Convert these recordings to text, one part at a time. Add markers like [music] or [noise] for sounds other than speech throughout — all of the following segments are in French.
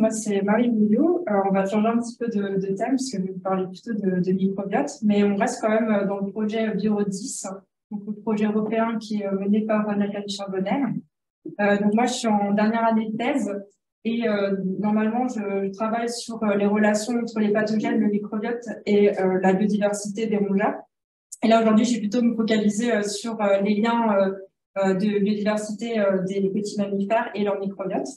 moi c'est Marie Bouillot. on va changer un petit peu de, thème je vais vous parler plutôt de, microbiote, mais on reste quand même dans le projet Bureau 10, donc le projet européen qui est mené par Nathalie Charbonnel. Euh, donc moi je suis en dernière année de thèse et euh, normalement je, travaille sur euh, les relations entre les pathogènes, le microbiote et euh, la biodiversité des rongeurs. Et là aujourd'hui j'ai plutôt me focaliser sur les liens de biodiversité des petits mammifères et leur microbiote.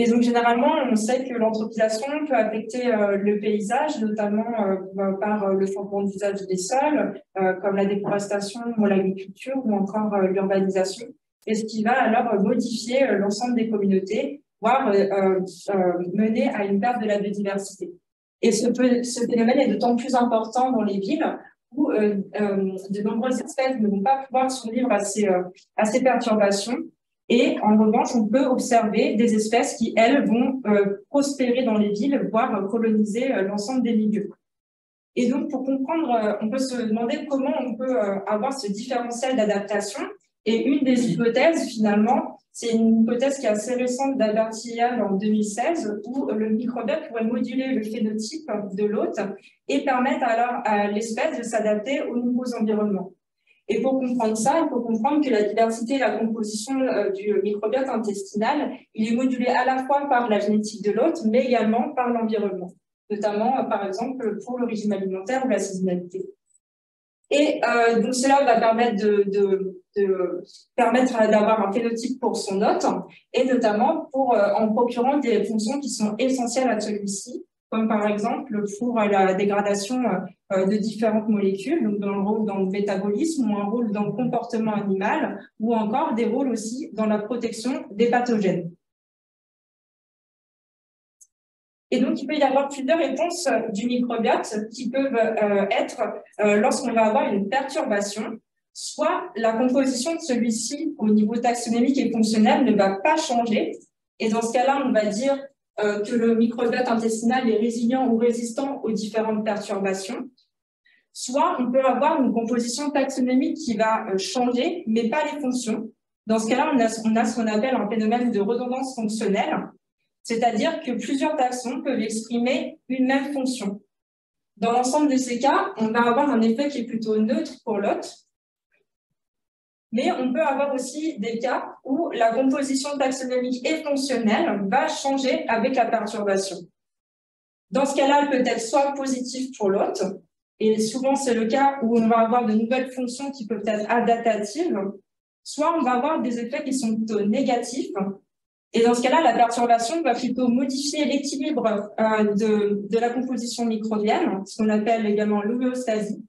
Et donc, généralement, on sait que l'anthropisation peut affecter euh, le paysage, notamment euh, bah, par euh, le changement d'usage des sols, comme la déforestation ou l'agriculture, ou encore l'urbanisation, et ce qui va alors modifier l'ensemble des communautés, voire mener à une perte de la biodiversité. Et ce, phénomène est d'autant plus important dans les villes où de nombreuses espèces ne vont pas pouvoir survivre à ces perturbations et en revanche, on peut observer des espèces qui, elles, vont euh, prospérer dans les villes, voire coloniser euh, l'ensemble des milieux. Et donc, pour comprendre, euh, on peut se demander comment on peut avoir ce différentiel d'adaptation. Et une des hypothèses, finalement, c'est une hypothèse qui est assez récente d'Albert en 2016, où le microbiote pourrait moduler le phénotype de l'hôte et permettre alors à l'espèce de s'adapter aux nouveaux environnements. Et pour comprendre ça, il faut comprendre que la diversité et la composition euh, du microbiote intestinal, il est modulé à la fois par la génétique de l'hôte, mais également par l'environnement, notamment, euh, par exemple, pour le régime alimentaire ou la saisonnalité. Et euh, donc cela va permettre d'avoir un phénotype pour son hôte, et notamment pour en procurant des fonctions qui sont essentielles à celui-ci, comme par exemple pour la dégradation euh, de différentes molécules, donc dans le rôle dans le métabolisme ou un rôle dans le comportement animal, ou encore des rôles aussi dans la protection des pathogènes. Et donc, il peut y avoir plusieurs réponses du microbiote qui peuvent euh, être euh, lorsqu'on va avoir une perturbation, soit la composition de celui-ci au niveau taxonomique et fonctionnel ne va pas changer. Et dans ce cas-là, on va dire euh, que le microbiote intestinal est résilient ou résistant aux différentes perturbations. Soit on peut avoir une composition taxonomique qui va euh, changer, mais pas les fonctions. Dans ce cas-là, on a, on a ce qu'on appelle un phénomène de redondance fonctionnelle, c'est-à-dire que plusieurs taxons peuvent exprimer une même fonction. Dans l'ensemble de ces cas, on va avoir un effet qui est plutôt neutre pour l'hôte, mais on peut avoir aussi des cas où la composition taxonomique et fonctionnelle va changer avec la perturbation. Dans ce cas-là, elle peut être soit positive pour l'hôte, et souvent c'est le cas où on va avoir de nouvelles fonctions qui peuvent être adaptatives, soit on va avoir des effets qui sont plutôt négatifs, et dans ce cas-là, la perturbation va plutôt modifier l'équilibre euh, de, de, la composition microbienne, ce qu'on appelle également l'homéostasie,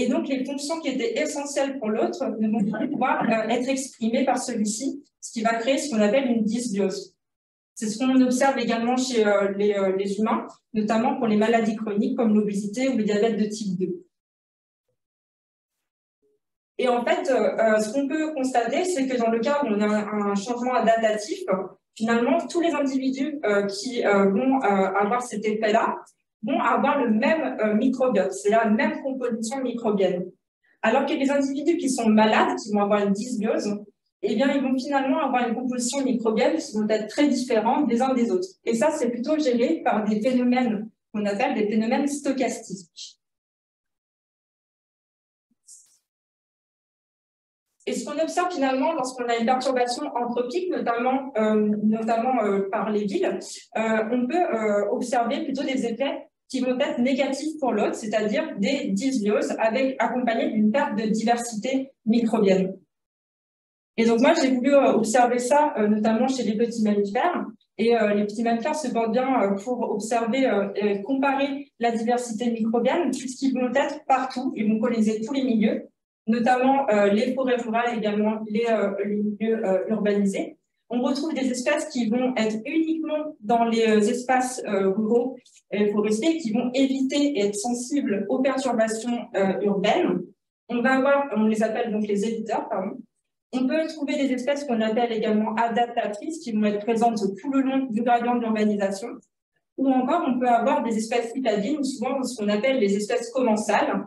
et donc, les fonctions qui étaient essentielles pour l'autre ne vont pas pouvoir euh, être exprimées par celui-ci, ce qui va créer ce qu'on appelle une dysbiose. C'est ce qu'on observe également chez euh, euh, les, humains, notamment pour les maladies chroniques comme l'obésité ou le diabète de type 2. Et en fait, ce qu'on peut constater, c'est que dans le cas où on a un changement adaptatif, finalement, tous les individus qui vont avoir cet effet-là vont avoir le même euh, microbiote, c'est la même composition microbienne. Alors que les individus qui sont malades, qui vont avoir une dysbiose, eh bien, ils vont finalement avoir une composition microbienne qui vont être très différente des uns des autres. Et ça, c'est plutôt géré par des phénomènes qu'on appelle des phénomènes stochastiques. Et ce qu'on observe finalement lorsqu'on a une perturbation anthropique, notamment, euh, notamment euh, par les villes, euh, on peut observer plutôt des effets qui vont être négatifs pour l'autre, c'est-à-dire des dysbioses avec accompagnées d'une perte de diversité microbienne. Et donc moi, j'ai voulu euh, observer ça, euh, notamment chez les petits mammifères. Et euh, les petits mammifères se portent bien pour observer et comparer la diversité microbienne, puisqu'ils vont être partout, ils vont coloniser tous les milieux, notamment les forêts rurales, également les, les milieux urbanisés on retrouve des espèces qui vont être uniquement dans les euh, espaces euh, ruraux et forestiers, qui vont éviter et être sensibles aux perturbations euh, urbaines. On va avoir, on les appelle donc les éviteurs. On peut trouver des espèces qu'on appelle également adaptatrices, qui vont être présentes tout le long du gradient de l'urbanisation. Ou encore, on peut avoir des espèces citadines, souvent ce qu'on appelle les espèces commensales,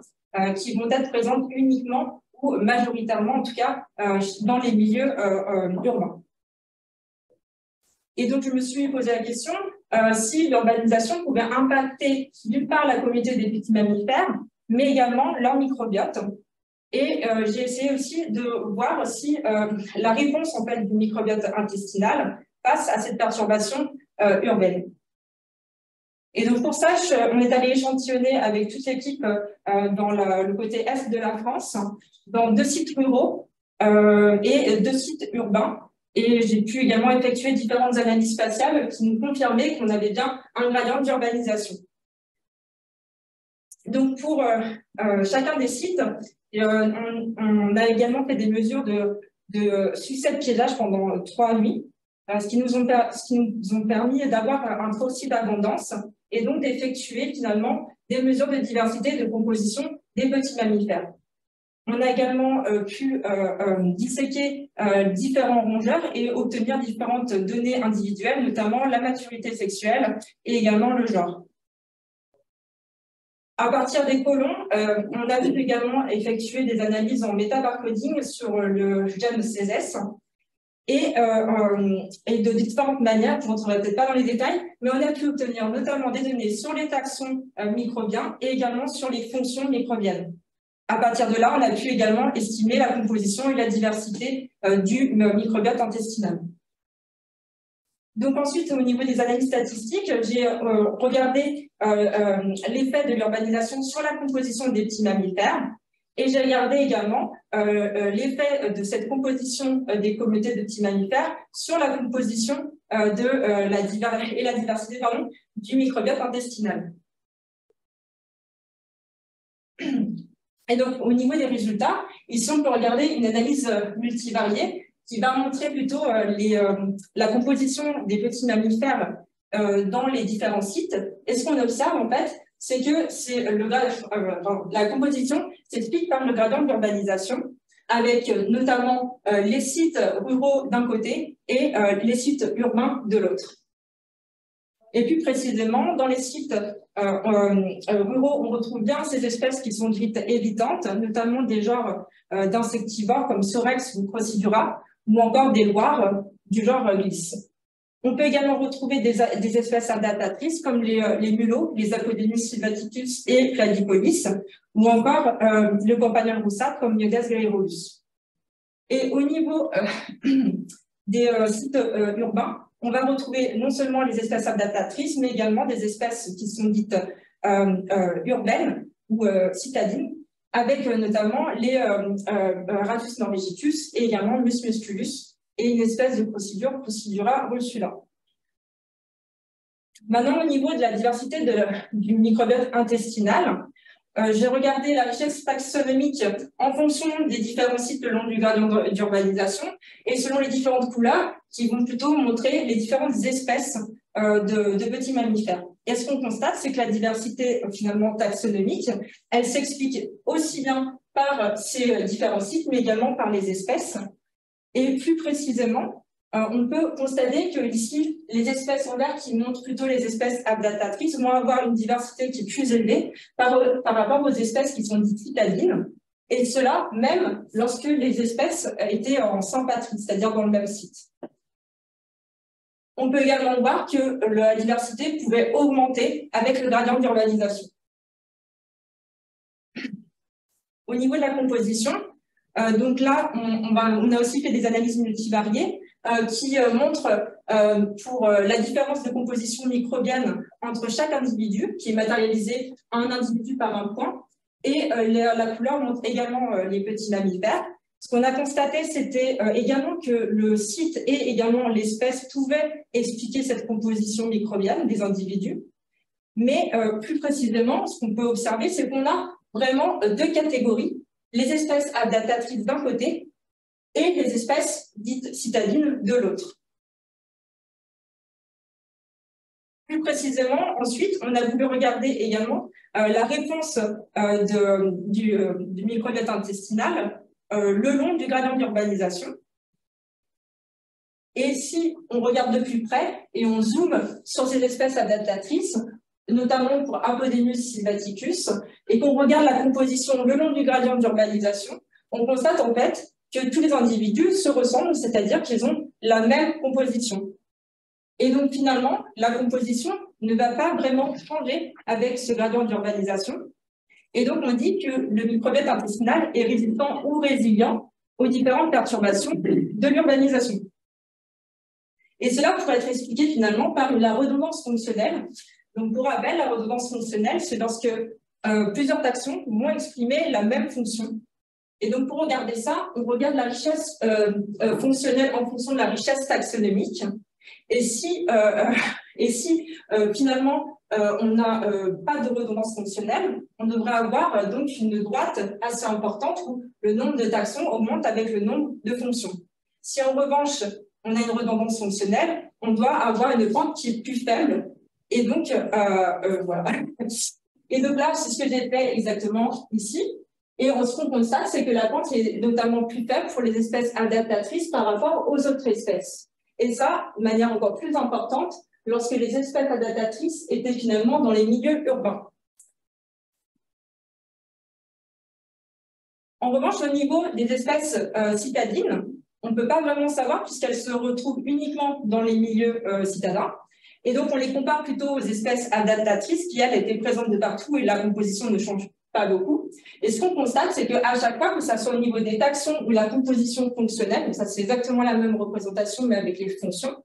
qui vont être présentes uniquement ou majoritairement, en tout cas, dans les milieux urbains. Et donc, je me suis posé la question euh, si l'urbanisation pouvait impacter d'une part la communauté des petits mammifères, mais également leur microbiote. Et euh, j'ai essayé aussi de voir si euh, la réponse en fait, du microbiote intestinal face à cette perturbation urbaine. Et donc pour ça, on est allé échantillonner avec toute l'équipe dans le côté est de la France, dans deux sites ruraux et deux sites urbains et j'ai pu également effectuer différentes analyses spatiales qui nous confirmaient qu'on avait bien un gradient d'urbanisation. Donc, pour euh, euh, chacun des sites, euh, on, a également fait des mesures de, succès de piégeage pendant trois nuits, ce qui, nous ont, permis d'avoir un aussi d'abondance et donc d'effectuer finalement des mesures de diversité de composition des petits mammifères. On a également euh, pu euh, euh, disséquer différents rongeurs et obtenir différentes données individuelles, notamment la maturité sexuelle et également le genre. À partir des colons, on a pu également effectuer des analyses en métabarcoding sur le gène CSS et, de différentes manières, je ne rentrerai peut-être pas dans les détails, mais on a pu obtenir notamment des données sur les taxons microbiens et également sur les fonctions microbiennes. À partir de là, on a pu également estimer la composition et la diversité euh, du euh, microbiote intestinal. Donc ensuite, au niveau des analyses statistiques, j'ai euh, regardé l'effet de l'urbanisation sur la composition des petits mammifères et j'ai regardé également l'effet de cette composition des communautés de petits mammifères sur la composition de la, et la diversité du microbiote intestinal. Et donc, au niveau des résultats, ici, on peut regarder une analyse euh, multivariée qui va montrer plutôt euh, les, euh, la composition des petits mammifères dans les différents sites. Et ce qu'on observe, en fait, c'est que c'est le, la composition s'explique par le gradient d'urbanisation, avec notamment les sites ruraux d'un côté et les sites urbains de l'autre. Et plus précisément, dans les sites euh, euh, ruraux, on retrouve bien ces espèces qui sont dites évitantes, notamment des genres euh, d'insectivores comme Sorex ou Crocidura, ou encore des loirs du genre glisse. On peut également retrouver des, espèces adaptatrices comme les, mulots, les Apodémus sylvaticus et Cladipolis, ou encore le compagnon roussat comme Myogas gregorius. Et au niveau [clears throat] des sites urbains, on va retrouver non seulement les espèces adaptatrices, mais également des espèces qui sont dites euh, euh, urbaines ou euh, citadines, avec notamment les Radius norvegicus et également Mus musculus, et une espèce de procédure, Procedura russula. Maintenant, au niveau de la diversité du microbiote intestinal, j'ai regardé la richesse taxonomique en fonction des différents sites le long du gradient d'urbanisation et selon les différentes couleurs qui vont plutôt montrer les différentes espèces euh, de, petits mammifères. Et ce qu'on constate, c'est que la diversité finalement taxonomique, elle s'explique aussi bien par ces différents sites, mais également par les espèces. Et plus précisément, euh, on peut constater que ici, les espèces en vert qui montrent plutôt les espèces abdatatrices vont avoir une diversité qui est plus élevée par, rapport aux espèces qui sont dites citadines. Et cela même lorsque les espèces étaient en sympatrie, c'est-à-dire dans le même site. On peut également voir que la diversité pouvait augmenter avec le gradient d'urbanisation. Au niveau de la composition, euh, donc là, on, a aussi fait des analyses multivariées qui euh, montrent pour la différence de composition microbienne entre chaque individu, qui est matérialisé un individu par un point, et la couleur montre également les petits mammifères. Ce qu'on a constaté, c'était euh, également que le site et également l'espèce pouvaient expliquer cette composition microbienne des individus. Mais euh, plus précisément, ce qu'on peut observer, c'est qu'on a vraiment euh, deux catégories, les espèces adaptatrices d'un côté et les espèces dites citadines de l'autre. Plus précisément, ensuite, on a voulu regarder également la réponse du, du microbiote intestinal euh, le long du gradient d'urbanisation. Et si on regarde de plus près et on zoome sur ces espèces adaptatrices, notamment pour Apodemius sylvaticus, et qu'on regarde la composition le long du gradient d'urbanisation, on constate en fait que tous les individus se ressemblent, c'est-à-dire qu'ils ont la même composition. Et donc finalement, la composition ne va pas vraiment changer avec ce gradient d'urbanisation. Et donc on dit que le microbiote intestinal est résistant ou résilient aux différentes perturbations de l'urbanisation. Et cela pourrait être expliqué finalement par la redondance fonctionnelle. Donc pour rappel, la redondance fonctionnelle, c'est lorsque euh, plusieurs taxons vont exprimer la même fonction. Et donc pour regarder ça, on regarde la richesse euh, euh, fonctionnelle en fonction de la richesse taxonomique. Et si, [laughs] et si finalement on n'a pas de redondance fonctionnelle, on devrait avoir donc une droite assez importante où le nombre de taxons augmente avec le nombre de fonctions. Si en revanche on a une redondance fonctionnelle, on doit avoir une pente qui est plus faible. Et donc, euh, euh, voilà. [laughs] Et donc là, c'est ce que j'ai fait exactement ici. Et ce qu'on constate, c'est que la pente est notamment plus faible pour les espèces adaptatrices par rapport aux autres espèces. Et ça, de manière encore plus importante, lorsque les espèces adaptatrices étaient finalement dans les milieux urbains. En revanche, au niveau des espèces euh, citadines, on ne peut pas vraiment savoir puisqu'elles se retrouvent uniquement dans les milieux euh, citadins. Et donc, on les compare plutôt aux espèces adaptatrices qui, elles, étaient présentes de partout et la composition ne change pas beaucoup. Et ce qu'on constate, c'est qu'à chaque fois, que ça soit au niveau des taxons ou la composition fonctionnelle, donc ça c'est exactement la même représentation mais avec les fonctions,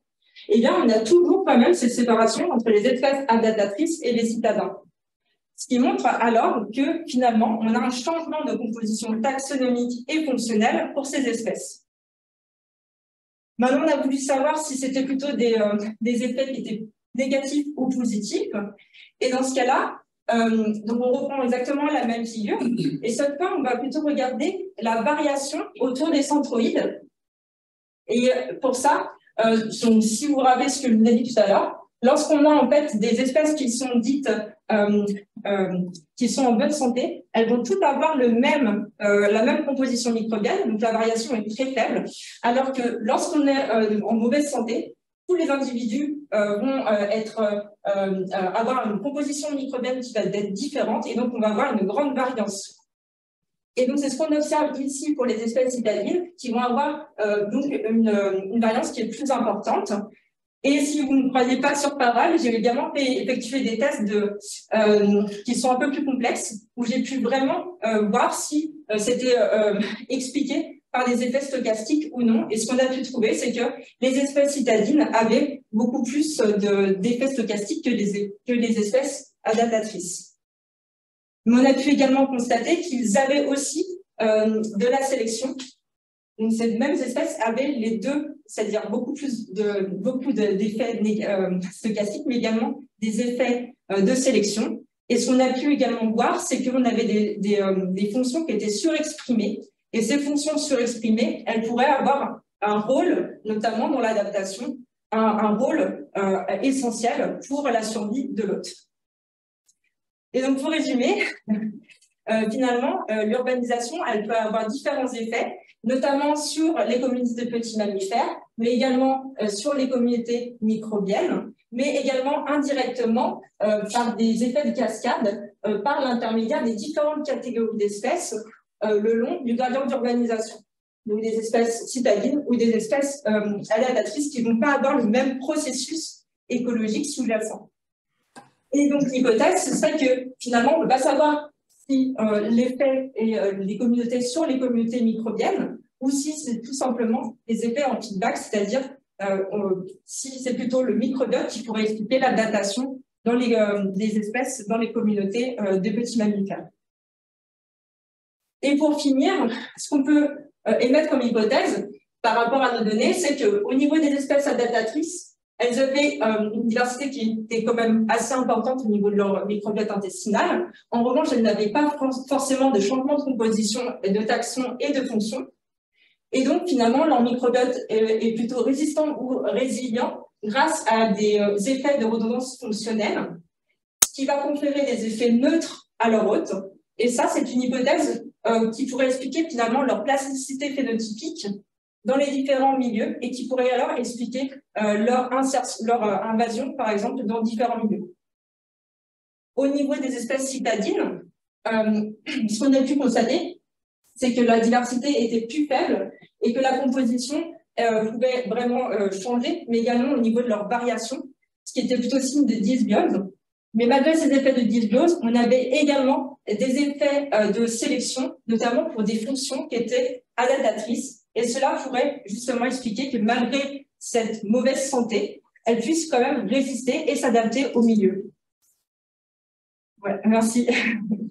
eh bien, on a toujours quand même cette séparation entre les espèces adaptatrices et les citadins. Ce qui montre alors que finalement, on a un changement de composition taxonomique et fonctionnelle pour ces espèces. Maintenant, on a voulu savoir si c'était plutôt des, euh, des, effets qui étaient négatifs ou positifs. Et dans ce cas-là, euh, donc on reprend exactement la même figure. Et cette fois, on va plutôt regarder la variation autour des centroïdes. Et pour ça, euh, si vous rappelez ce que je vous ai dit tout à l'heure, lorsqu'on a en fait des espèces qui sont dites euh, qui sont en bonne santé, elles vont toutes avoir le même, la même composition microbienne, donc la variation est très faible, alors que lorsqu'on est en mauvaise santé, tous les individus vont être, avoir une composition microbienne qui va être différente et donc on va avoir une grande variance. Et donc, c'est ce qu'on observe ici pour les espèces citadines qui vont avoir donc une, variance qui est plus importante. Et si vous ne croyez pas sur parole, j'ai également fait effectuer des tests euh, qui sont un peu plus complexes, où j'ai pu vraiment euh, voir si euh, c'était [laughs] expliqué par des effets stochastiques ou non. Et ce qu'on a pu trouver, c'est que les espèces citadines avaient beaucoup plus d'effets stochastiques que les, que espèces adaptatrices. Mais on a pu également constater qu'ils avaient aussi de la sélection donc, ces mêmes espèces avaient les deux, c'est-à-dire beaucoup plus de d'effets euh, stochastiques, mais également des effets euh, de sélection. Et ce qu'on a pu également voir, c'est qu'on avait des, euh, des, fonctions qui étaient surexprimées. Et ces fonctions surexprimées, elles pourraient avoir un rôle, notamment dans l'adaptation, un, rôle euh, essentiel pour la survie de l'hôte. Et donc, pour résumer, [laughs] euh, finalement, euh, l'urbanisation, elle peut avoir différents effets notamment sur les communautés de petits mammifères, mais également sur les communautés microbiennes, mais également indirectement par des effets de cascade par l'intermédiaire des différentes catégories d'espèces le long du gradient d'urbanisation. Donc des espèces citadines ou des espèces adaptatrices qui ne vont pas avoir le même processus écologique sous-jacent. Et donc l'hypothèse, ce serait que finalement, on ne peut pas savoir si euh, l'effet est euh, les communautés sur les communautés microbiennes ou si c'est tout simplement les effets en feedback, c'est-à-dire euh, si c'est plutôt le microbiote qui pourrait expliquer la datation dans les, espèces dans les communautés des petits mammifères. Et pour finir, ce qu'on peut émettre comme hypothèse par rapport à nos données, c'est qu'au niveau des espèces adaptatrices, elles avaient euh, une diversité qui était quand même assez importante au niveau de leur microbiote intestinal. En revanche, elles n'avaient pas forcément de changement de composition, de taxon et de fonction. Et donc, finalement, leur microbiote est, plutôt résistant ou résilient grâce à des euh, effets de redondance fonctionnelle, ce qui va conférer des effets neutres à leur hôte. Et ça, c'est une hypothèse euh, qui pourrait expliquer finalement leur plasticité phénotypique dans les différents milieux et qui pourrait alors expliquer euh, leur, leur euh, invasion, par exemple, dans différents milieux. Au niveau des espèces citadines, euh, [clears throat] ce qu'on a pu constater, c'est que la diversité était plus faible et que la composition pouvaient vraiment changer, mais également au niveau de leur variation, ce qui était plutôt signe de dysbiose. Mais malgré ces effets de dysbiose, on avait également des effets de sélection, notamment pour des fonctions qui étaient adaptatrices. Et cela pourrait justement expliquer que malgré cette mauvaise santé, elles puissent quand même résister et s'adapter au milieu. Ouais, merci. [laughs]